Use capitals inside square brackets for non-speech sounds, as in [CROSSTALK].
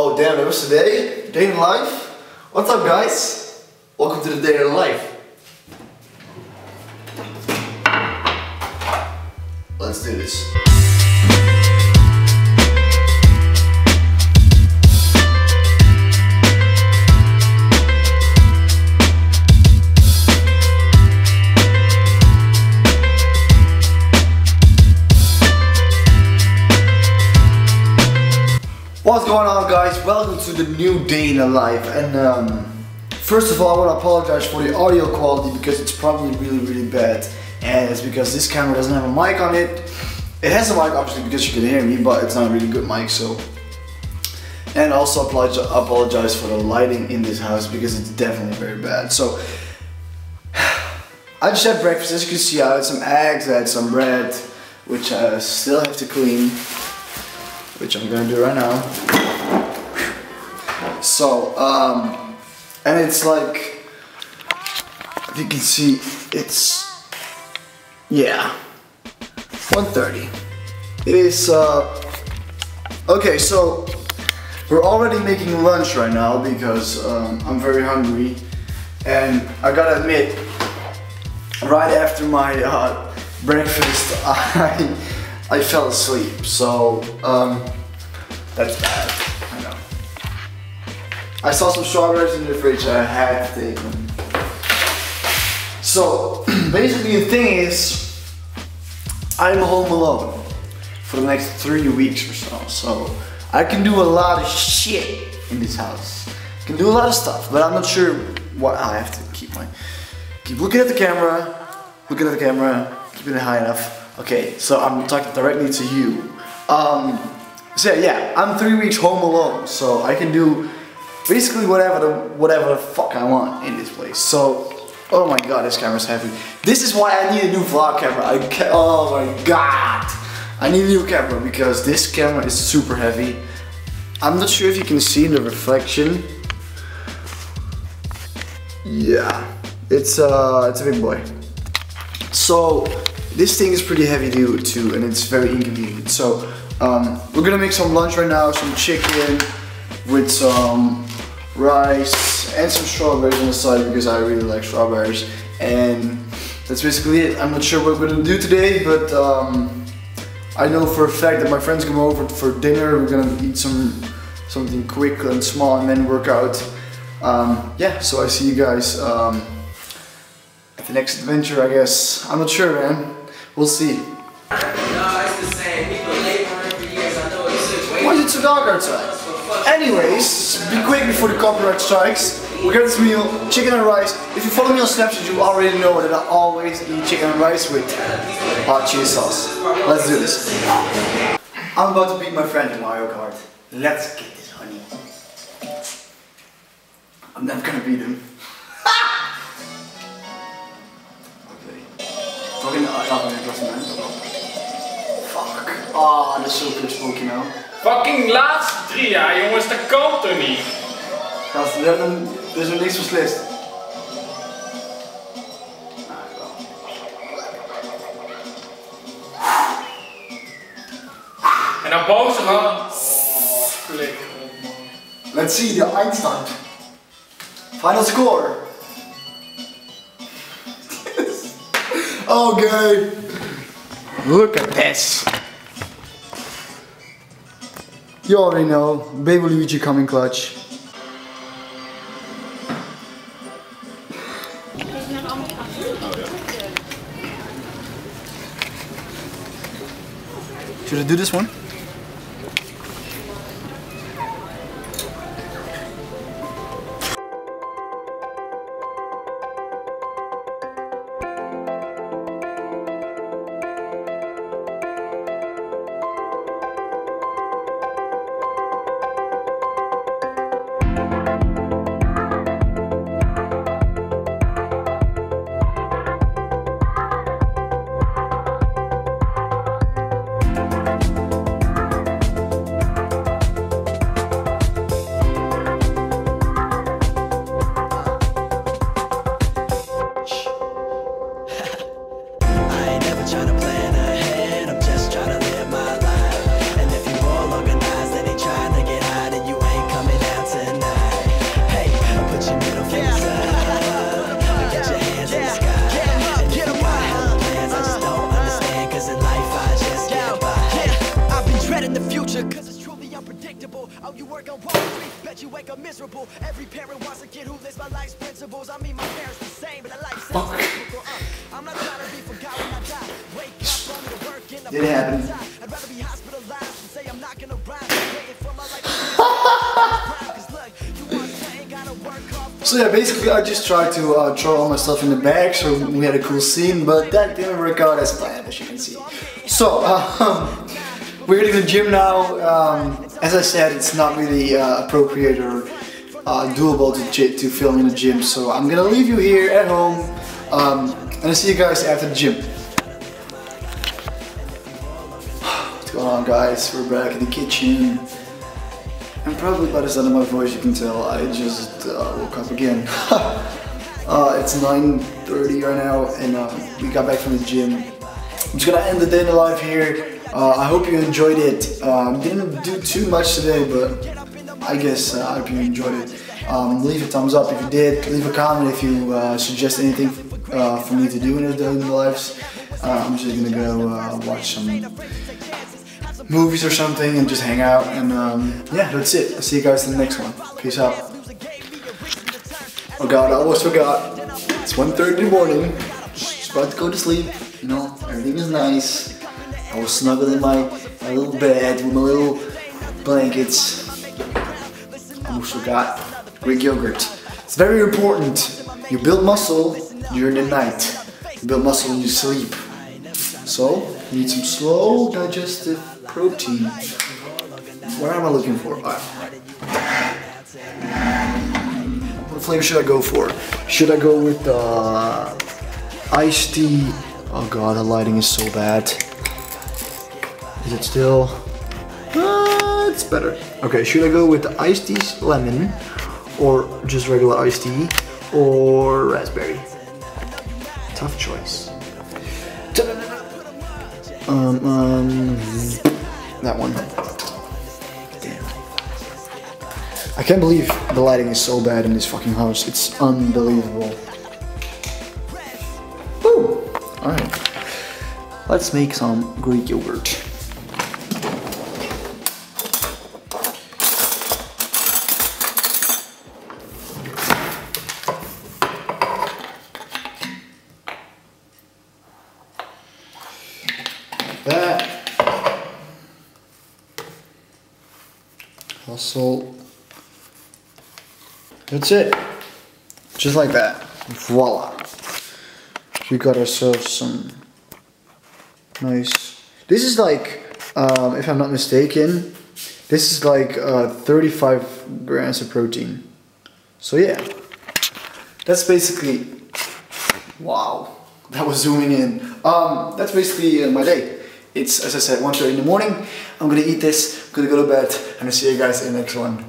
Oh damn, that was today? Day in life? What's up guys? Welcome to the day in life. Let's do this. What's going on guys? Welcome to the new day in life and um, first of all I want to apologize for the audio quality because it's probably really really bad and it's because this camera doesn't have a mic on it. It has a mic obviously because you can hear me but it's not a really good mic so and also apologize for the lighting in this house because it's definitely very bad. So [SIGHS] I just had breakfast as you can see I had some eggs, I had some bread which I still have to clean which I'm gonna do right now. So, um, and it's like, if you can see, it's, yeah, 1.30. It is, uh, okay, so we're already making lunch right now because um, I'm very hungry. And I gotta admit, right after my uh, breakfast, [LAUGHS] I I fell asleep, so um, that's bad. I know. I saw some strawberries in the fridge. I had to take them. So [CLEARS THROAT] basically, the thing is, I'm home alone for the next three weeks or so. So I can do a lot of shit in this house. I can do a lot of stuff, but I'm not sure what I have to keep my keep looking at the camera, looking at the camera, keeping it high enough. Okay, so I'm talking directly to you. Um, so yeah, I'm three weeks home alone, so I can do basically whatever the whatever the fuck I want in this place. So, oh my god, this camera's heavy. This is why I need a new vlog camera. I ca oh my god, I need a new camera because this camera is super heavy. I'm not sure if you can see the reflection. Yeah, it's uh, it's a big boy. So this thing is pretty heavy too, and it's very inconvenient. So um, we're gonna make some lunch right now, some chicken with some rice and some strawberries on the side because I really like strawberries. And that's basically it. I'm not sure what we're gonna do today, but um, I know for a fact that my friends come over for dinner. We're gonna eat some something quick and small and then work out. Um, yeah, so I see you guys um, at the next adventure, I guess. I'm not sure, man. We'll see. No, it's the same. People for years. I know it's Why is it so dark outside? Anyways, be quick before the copyright strikes. We got this meal, chicken and rice. If you follow me on Snapchat, you already know that I always eat chicken and rice with hot cheese sauce. Let's do this. I'm about to beat my friend in Mario Kart. Let's get this honey. I'm never gonna beat him. Uh, in klassement. Fuck. Ah, dat is zo kutspooky nou. Fucking laatste drie jaar, jongens, dat kan toch niet? Gast, we hebben, er is nog niks beslist. En dan boven gewoon. Klik. Let's see the Einstein. Final score. Okay. Look at this. You already know, Baby Luigi coming clutch. Should I do this one? Miserable. Every parent wants a kid who lives by life's principles. I mean, my parents the same, but the life seems typical. Uh, I'm not trying to be forgot when I die. Wake up, only to work in the Did it happen? I'd rather be hospitalized than say I'm not gonna rhyme. Waiting for my life to be [LAUGHS] 'Cause look, you want something, gotta work hard. So yeah, basically I just tried to uh, throw all my stuff in the bag so we had a cool scene, but that didn't work out as planned, as you can see. So, um, [LAUGHS] we're hitting the gym now. Um, as I said, it's not really uh, appropriate or uh, doable to, to film in the gym, so I'm gonna leave you here at home, um, and I'll see you guys after the gym. [SIGHS] What's going on guys? We're back in the kitchen. And probably by the sound of my voice you can tell I just uh, woke up again. [LAUGHS] uh, it's 9.30 right now and uh, we got back from the gym. I'm just gonna end the day in the life here. Uh, I hope you enjoyed it. Um, didn't do too much today but I guess uh, I hope you enjoyed it. Um, leave a thumbs up if you did. Leave a comment if you uh, suggest anything uh, for me to do in the lives. Uh, I'm just gonna go uh, watch some movies or something and just hang out and um, yeah that's it. I'll see you guys in the next one. Peace out. Oh god i almost forgot. It's 1.30 in the morning. Just about to go to sleep. You know everything is nice. I was snuggled in my, my little bed with my little blankets almost forgot greek yogurt it's very important you build muscle during the night you build muscle when you sleep so, you need some slow digestive protein. What am I looking for? What flavor should I go for? Should I go with uh, iced tea? Oh god, the lighting is so bad. Is it still? Uh, it's better. Okay, should I go with the iced tea lemon or just regular iced tea or raspberry? Tough choice. Um, um, that one. Damn. I can't believe the lighting is so bad in this fucking house. It's unbelievable. Alright. Let's make some Greek yogurt. that. Also, that's it. Just like that. Voila. We got ourselves some nice. This is like, um, if I'm not mistaken, this is like uh, 35 grams of protein. So yeah, that's basically. Wow, that was zooming in. Um, that's basically uh, my day. It's as I said, 1:30 in the morning. I'm gonna eat this. I'm gonna go to bed, and I'll see you guys in the next one.